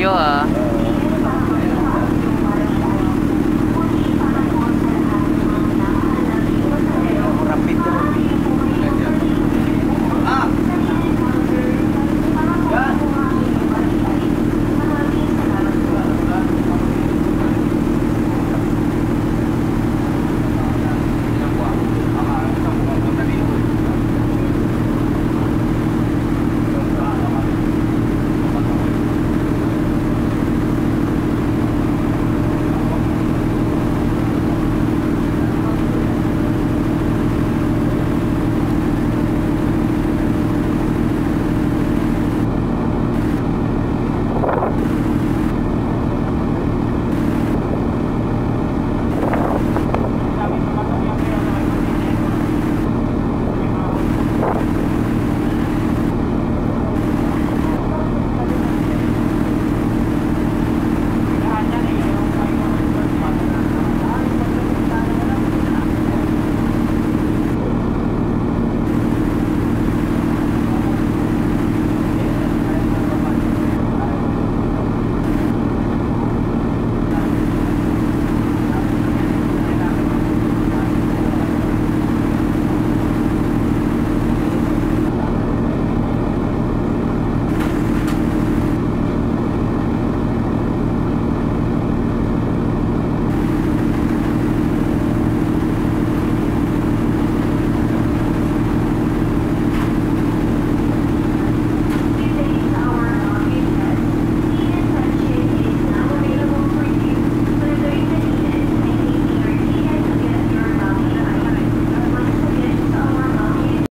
六啊。